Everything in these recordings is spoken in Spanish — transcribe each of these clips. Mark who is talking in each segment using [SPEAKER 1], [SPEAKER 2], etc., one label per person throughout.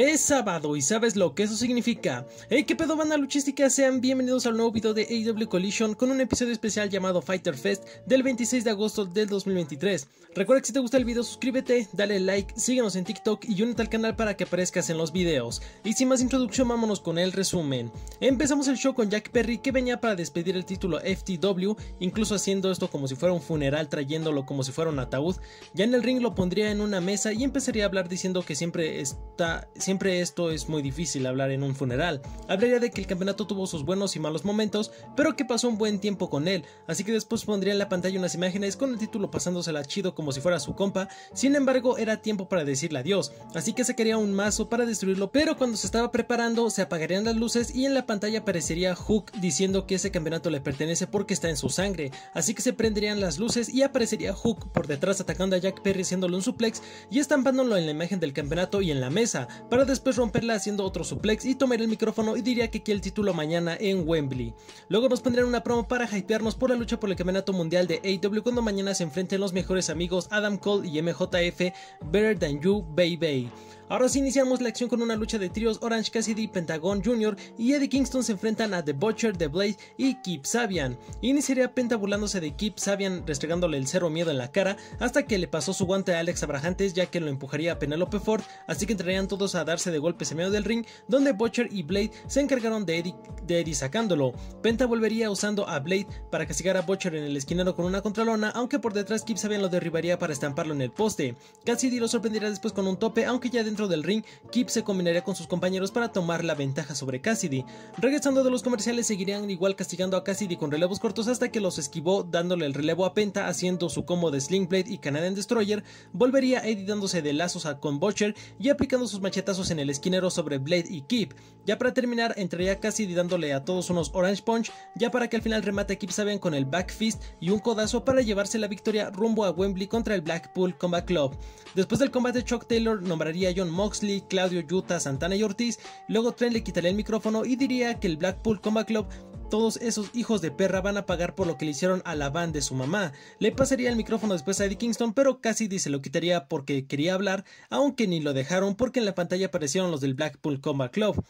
[SPEAKER 1] Es sábado y ¿sabes lo que eso significa? Hey, qué pedo banda luchística, sean bienvenidos al nuevo video de AEW Collision con un episodio especial llamado Fighter Fest del 26 de agosto del 2023. Recuerda que si te gusta el video suscríbete, dale like, síguenos en TikTok y únete al canal para que aparezcas en los videos. Y sin más introducción vámonos con el resumen. Empezamos el show con Jack Perry que venía para despedir el título FTW, incluso haciendo esto como si fuera un funeral trayéndolo como si fuera un ataúd. Ya en el ring lo pondría en una mesa y empezaría a hablar diciendo que siempre está siempre esto es muy difícil hablar en un funeral. Hablaría de que el campeonato tuvo sus buenos y malos momentos, pero que pasó un buen tiempo con él, así que después pondría en la pantalla unas imágenes con el título pasándosela chido como si fuera su compa, sin embargo era tiempo para decirle adiós, así que sacaría un mazo para destruirlo, pero cuando se estaba preparando se apagarían las luces y en la pantalla aparecería Hook diciendo que ese campeonato le pertenece porque está en su sangre, así que se prenderían las luces y aparecería Hook por detrás atacando a Jack Perry haciéndole un suplex y estampándolo en la imagen del campeonato y en la mesa, después romperla haciendo otro suplex y tomar el micrófono y diría que quiere el título mañana en Wembley. Luego nos pondrían una promo para hypearnos por la lucha por el campeonato mundial de AEW cuando mañana se enfrenten los mejores amigos Adam Cole y MJF Better Than You Baby. Ahora sí iniciamos la acción con una lucha de tríos Orange Cassidy, Pentagon Jr. y Eddie Kingston se enfrentan a The Butcher, The Blade y Kip Sabian. Iniciaría Penta burlándose de Kip Sabian restregándole el cero miedo en la cara hasta que le pasó su guante a Alex Abrahantes ya que lo empujaría a Penelope Ford, así que entrarían todos a darse de golpes en medio del ring donde Butcher y Blade se encargaron de Eddie, de Eddie sacándolo. Penta volvería usando a Blade para castigar a Butcher en el esquinero con una contralona, aunque por detrás Kip Sabian lo derribaría para estamparlo en el poste. Cassidy lo sorprendería después con un tope, aunque ya dentro del ring, Kip se combinaría con sus compañeros para tomar la ventaja sobre Cassidy. Regresando de los comerciales, seguirían igual castigando a Cassidy con relevos cortos hasta que los esquivó dándole el relevo a Penta haciendo su combo de Sling Blade y Canadian Destroyer. Volvería Eddie dándose de lazos a con Butcher y aplicando sus machetazos en el esquinero sobre Blade y Kip. Ya para terminar, entraría Cassidy dándole a todos unos Orange Punch, ya para que al final remate a Kip Sabian con el Back Fist y un codazo para llevarse la victoria rumbo a Wembley contra el Blackpool Combat Club. Después del combate, Chuck Taylor nombraría a John Moxley Claudio, Yuta, Santana y Ortiz. Luego Trent le quitaría el micrófono y diría que el Blackpool Combat Club todos esos hijos de perra van a pagar por lo que le hicieron a la van de su mamá. Le pasaría el micrófono después a Eddie Kingston, pero Cassidy se lo quitaría porque quería hablar, aunque ni lo dejaron porque en la pantalla aparecieron los del Blackpool Combat Club.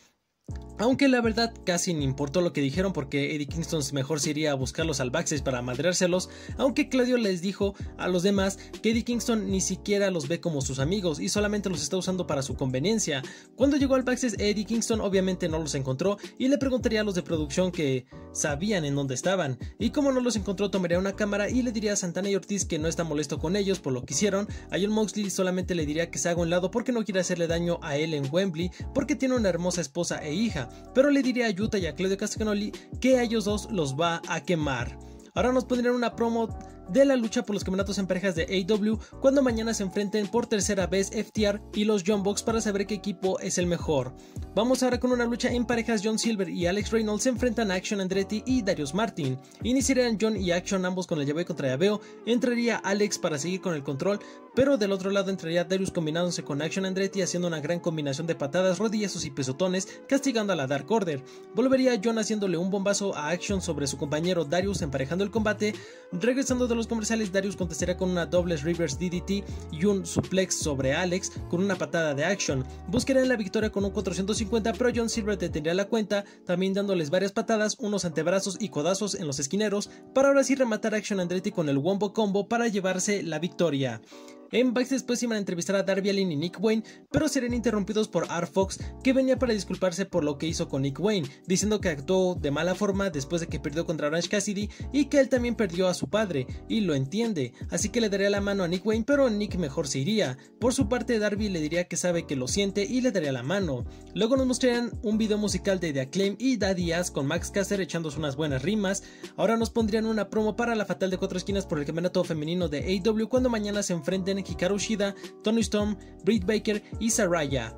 [SPEAKER 1] Aunque la verdad casi ni importó lo que dijeron porque Eddie Kingston mejor se iría a buscarlos al backstage para madreárselos, aunque Claudio les dijo a los demás que Eddie Kingston ni siquiera los ve como sus amigos y solamente los está usando para su conveniencia. Cuando llegó al backstage Eddie Kingston obviamente no los encontró y le preguntaría a los de producción que sabían en dónde estaban y como no los encontró tomaría una cámara y le diría a Santana y Ortiz que no está molesto con ellos por lo que hicieron, a John Moxley solamente le diría que se haga un lado porque no quiere hacerle daño a él en Wembley porque tiene una hermosa esposa e hija pero le diría a Yuta y a Claudio Castagnoli que a ellos dos los va a quemar. Ahora nos pondrían una promo de la lucha por los campeonatos en parejas de AW cuando mañana se enfrenten por tercera vez FTR y los John Box para saber qué equipo es el mejor. Vamos ahora con una lucha en parejas John Silver y Alex Reynolds se enfrentan a Action Andretti y Darius Martin. Iniciarían John y Action ambos con el llave contra llaveo, entraría Alex para seguir con el control, pero del otro lado entraría Darius combinándose con Action Andretti haciendo una gran combinación de patadas, rodillazos y pesotones, castigando a la Dark Order. Volvería John haciéndole un bombazo a Action sobre su compañero Darius emparejando el combate, regresando de los comerciales, Darius contestaría con una doble reverse DDT y un suplex sobre Alex con una patada de action. Buscarían la victoria con un 450, pero John Silver detendría la cuenta, también dándoles varias patadas, unos antebrazos y codazos en los esquineros, para ahora sí rematar a Action Andretti con el Wombo Combo para llevarse la victoria. En Backstage después iban a entrevistar a Darby Allin y Nick Wayne, pero serían interrumpidos por R. Fox, que venía para disculparse por lo que hizo con Nick Wayne, diciendo que actuó de mala forma después de que perdió contra Orange Cassidy y que él también perdió a su padre, y lo entiende, así que le daría la mano a Nick Wayne, pero Nick mejor se iría. Por su parte, Darby le diría que sabe que lo siente y le daría la mano. Luego nos mostrarían un video musical de The Acclaim y Daddy Ass con Max Caster echándose unas buenas rimas. Ahora nos pondrían una promo para la fatal de cuatro esquinas por el campeonato femenino de AEW cuando mañana se enfrenten Hikaru Shida, Tony Storm, Britt Baker y Saraya.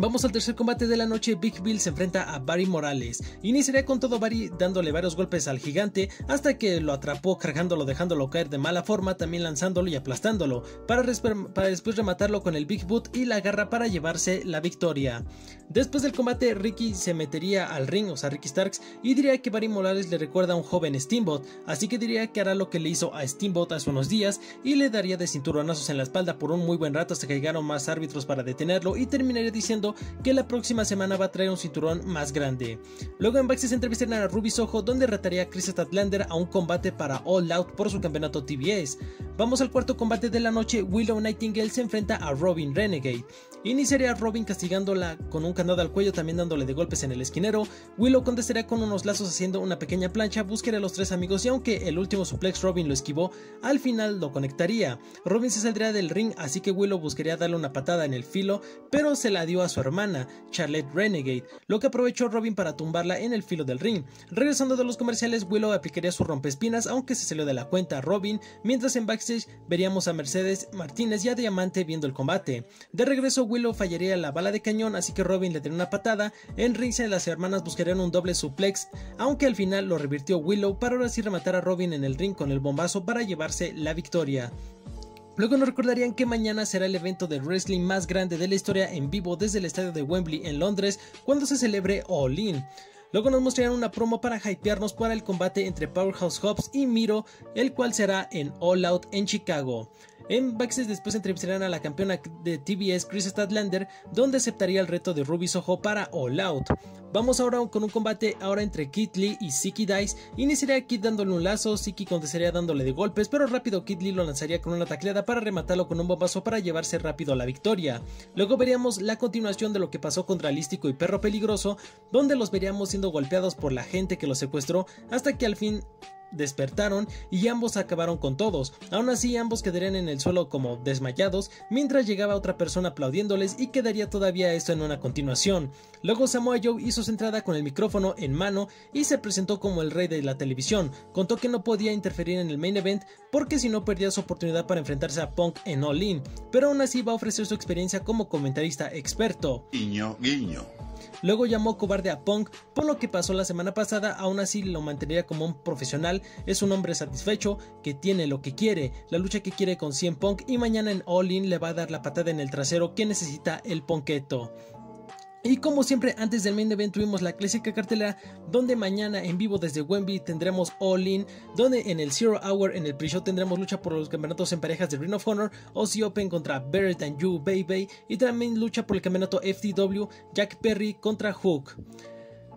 [SPEAKER 1] Vamos al tercer combate de la noche, Big Bill se enfrenta a Barry Morales. Iniciaría con todo Barry dándole varios golpes al gigante hasta que lo atrapó cargándolo dejándolo caer de mala forma, también lanzándolo y aplastándolo, para, después rematarlo con el Big Boot y la garra para llevarse la victoria. Después del combate, Ricky se metería al ring, o sea Ricky Starks, y diría que Barry Morales le recuerda a un joven Steamboat, así que diría que hará lo que le hizo a Steamboat hace unos días y le daría de cinturonazos en la espalda por un muy buen rato hasta que llegaron más árbitros para detenerlo y terminaría diciendo que la próxima semana va a traer un cinturón más grande. Luego en backstage entrevistaron a Ruby Soho donde retaría a Chris Statlander a un combate para All Out por su campeonato TBS. Vamos al cuarto combate de la noche, Willow Nightingale se enfrenta a Robin Renegade. Iniciaría a Robin castigándola con un candado al cuello también dándole de golpes en el esquinero, Willow contestaría con unos lazos haciendo una pequeña plancha, buscaría a los tres amigos y aunque el último suplex Robin lo esquivó, al final lo conectaría. Robin se saldría del ring así que Willow buscaría darle una patada en el filo, pero se la dio a su hermana, Charlotte Renegade, lo que aprovechó Robin para tumbarla en el filo del ring. Regresando de los comerciales, Willow aplicaría su rompespinas aunque se salió de la cuenta Robin, mientras en backstage veríamos a Mercedes Martínez y a Diamante viendo el combate. De regreso Willow fallaría la bala de cañón así que Robin le daría una patada, en ring las hermanas buscarían un doble suplex, aunque al final lo revirtió Willow para ahora sí rematar a Robin en el ring con el bombazo para llevarse la victoria. Luego nos recordarían que mañana será el evento de wrestling más grande de la historia en vivo desde el estadio de Wembley en Londres cuando se celebre All In. Luego nos mostrarían una promo para hypearnos para el combate entre Powerhouse Hobbs y Miro, el cual será en All Out en Chicago. En backstage después entrevistarán a la campeona de TBS Chris Statlander, donde aceptaría el reto de Ruby Soho para All Out. Vamos ahora con un combate ahora entre Kid Lee y Siki Dice. Iniciaría Kid dándole un lazo, Siki contestaría dándole de golpes, pero rápido Kid Lee lo lanzaría con una tacleada para rematarlo con un bombazo para llevarse rápido a la victoria. Luego veríamos la continuación de lo que pasó contra Lístico y Perro Peligroso, donde los veríamos siendo golpeados por la gente que los secuestró hasta que al fin despertaron y ambos acabaron con todos. Aún así, ambos quedarían en el suelo como desmayados mientras llegaba otra persona aplaudiéndoles y quedaría todavía esto en una continuación. Luego Samoa Joe hizo su entrada con el micrófono en mano y se presentó como el rey de la televisión. Contó que no podía interferir en el main event porque si no perdía su oportunidad para enfrentarse a Punk en All In, pero aún así va a ofrecer su experiencia como comentarista experto.
[SPEAKER 2] Guiño, guiño.
[SPEAKER 1] Luego llamó cobarde a Punk por lo que pasó la semana pasada, aún así lo mantendría como un profesional, es un hombre satisfecho que tiene lo que quiere, la lucha que quiere con 100 Punk y mañana en All In le va a dar la patada en el trasero que necesita el Ponqueto. Y como siempre, antes del main event tuvimos la clásica cartelera, donde mañana en vivo desde Wembley tendremos All In, donde en el Zero Hour en el pre-show tendremos lucha por los campeonatos en parejas de Ring of Honor, Aussie Open contra Barrett and You Baby, y también lucha por el campeonato FTW, Jack Perry contra Hook.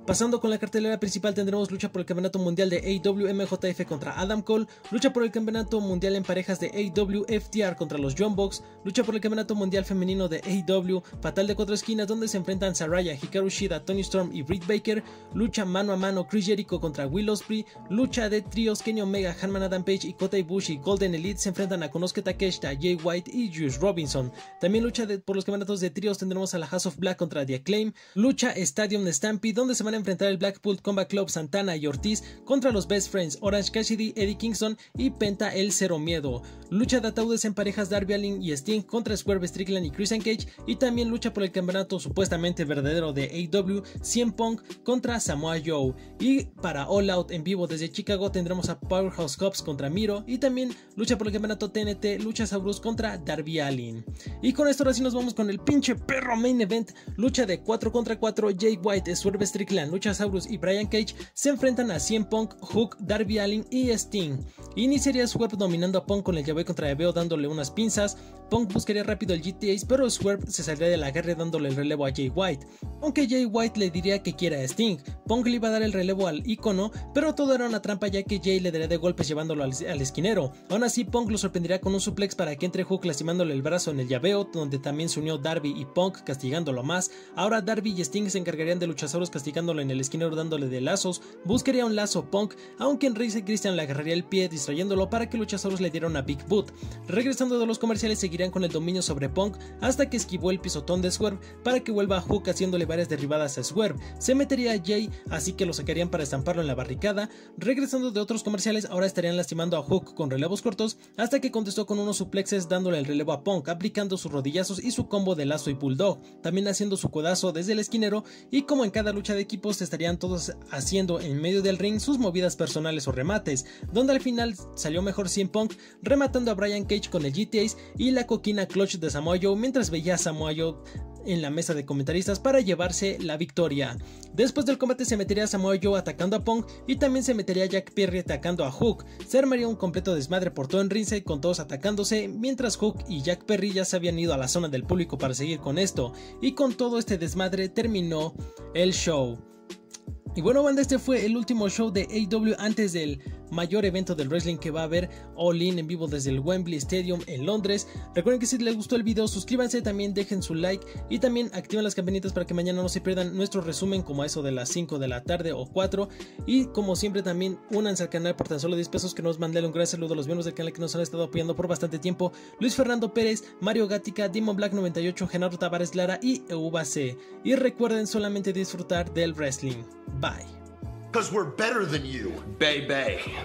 [SPEAKER 1] Pasando con la cartelera principal tendremos lucha por el campeonato mundial de AEW MJF contra Adam Cole, lucha por el campeonato mundial en parejas de AEW FTR contra los John lucha por el campeonato mundial femenino de AEW Fatal de cuatro esquinas donde se enfrentan Saraya, Hikaru Shida, Tony Storm y Britt Baker, lucha mano a mano Chris Jericho contra Will Ospreay, lucha de tríos Kenny Omega, Hanman Adam Page y Kota Ibushi, Golden Elite se enfrentan a Konosuke Takeshita, Jay White y Juice Robinson. También lucha por los campeonatos de tríos tendremos a la House of Black contra The Acclaim, lucha Stadium Stampede donde se van a enfrentar el Blackpool Combat Club Santana y Ortiz contra los Best Friends Orange Cassidy, Eddie Kingston y Penta El Cero Miedo. Lucha de ataúdes en parejas Darby Allin y Sting contra Swerve Strickland y Chris Cage y también lucha por el campeonato supuestamente verdadero de AEW 100 Punk contra Samoa Joe. Y para All Out en vivo desde Chicago tendremos a Powerhouse Cops contra Miro y también lucha por el campeonato TNT Lucha Saurus contra Darby Allin. Y con esto ahora sí nos vamos con el pinche perro main event, lucha de 4 contra 4 Jake White, Swerve Strickland, Lucha y Brian Cage se enfrentan a CM Punk, Hook, Darby Allin y Sting. Iniciaría Swerve dominando a Punk con el llave contra Ebeo dándole unas pinzas. Punk buscaría rápido el GTA, pero Swerve se saldría de la guerra dándole el relevo a Jay White. Aunque Jay White le diría que quiera a Sting, Punk le iba a dar el relevo al icono, pero todo era una trampa ya que Jay le daría de golpes llevándolo al, esquinero. Aún así, Punk lo sorprendería con un suplex para que entre Hook lastimándole el brazo en el llaveo, donde también se unió Darby y Punk castigándolo más. Ahora Darby y Sting se encargarían de luchadores en el esquinero dándole de lazos, buscaría un lazo punk, aunque en Race Christian le agarraría el pie distrayéndolo para que Luchasaurus le diera una Big Boot. Regresando de los comerciales seguirían con el dominio sobre Punk hasta que esquivó el pisotón de Swerve para que vuelva a Hook haciéndole varias derribadas a Swerve. Se metería a Jay, así que lo sacarían para estamparlo en la barricada. Regresando de otros comerciales, ahora estarían lastimando a Hook con relevos cortos hasta que contestó con unos suplexes dándole el relevo a Punk, aplicando sus rodillazos y su combo de lazo y bulldog, también haciendo su codazo desde el esquinero y como en cada lucha de estarían todos haciendo en medio del ring sus movidas personales o remates, donde al final final salió mejor CM Punk rematando a Brian Cage con el GTAs y la coquina clutch de Samoa Joe mientras veía a Samoa Joe en la mesa de comentaristas para llevarse la victoria. Después del combate se metería Samoa Joe atacando a Punk y también se metería Jack Perry atacando a Hook. Se armaría un completo desmadre por todo en ringside con todos atacándose, mientras Hook y Jack Perry ya se habían ido a la zona del público para seguir con esto. Y con todo este desmadre terminó el show. Y bueno, banda, este fue el último show de AW antes del mayor evento del wrestling que va a haber All In en vivo desde el Wembley Stadium en Londres. Recuerden que si les gustó el video, suscríbanse, también dejen su like y también activen las campanitas para que mañana no se pierdan nuestro resumen como a eso de las 5 de la tarde o 4. Y como siempre, también únanse al canal por tan solo 10 pesos que nos mandé un gran saludo a los miembros del canal que nos han estado apoyando por bastante tiempo: Luis Fernando Pérez, Mario Gática, Demon Black 98, Genaro Tavares Lara y EUBAC. Y recuerden solamente disfrutar del wrestling. Bye.
[SPEAKER 2] Because we're better than you.
[SPEAKER 3] Bay Bay.